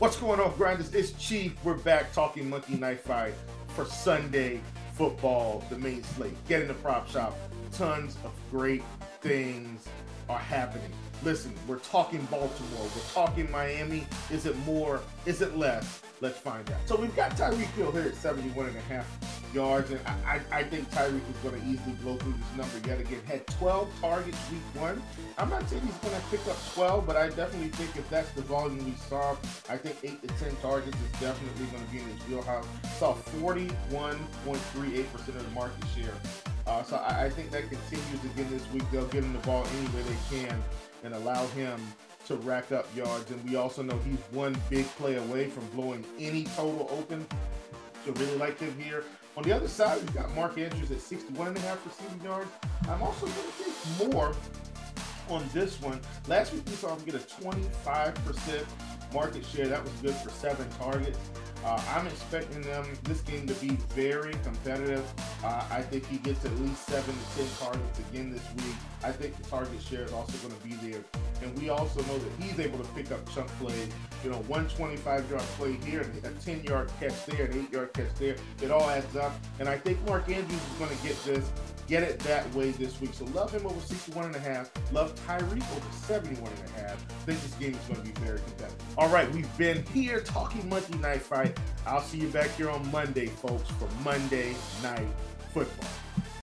What's going on, grinders? It's Chief. We're back talking Monkey Knife Fight for Sunday football, the main slate. Get in the prop shop. Tons of great things are happening. Listen, we're talking Baltimore. We're talking Miami. Is it more? Is it less? Let's find out. So we've got Tyreek Hill here at 71 and a half yards, and I, I, think Tyreek is going to easily blow through this number yet again. Had 12 targets week one. I'm not saying he's going to pick up 12, but I definitely think if that's the volume we saw, I think 8 to 10 targets is definitely going to be in his wheelhouse. Saw 41.38% of the market share. Uh, so I, I think that continues again this week. They'll get him the ball any way they can and allow him to rack up yards. And we also know he's one big play away from blowing any total open. So really like him here. On the other side, we've got Mark Andrews at 61 and a half receiving yards. I'm also going to take more on this one. Last week we saw him get a 25% market share. That was good for seven targets. Uh, I'm expecting them this game to be very competitive. Uh, I think he gets at least seven to ten targets again this week. I think the target share is also going to be there, and we also know that he's able to pick up chunk plays. You know, 125 yard play here, a 10 yard catch there, an 8 yard catch there. It all adds up, and I think Mark Andrews is going to get this get it that way this week. So love him over 61 and a half. Love Tyreek over 71 and a half. Think this game is going to be very competitive. All right, we've been here talking Monkey Knife Fight. I'll see you back here on Monday, folks, for Monday Night Football.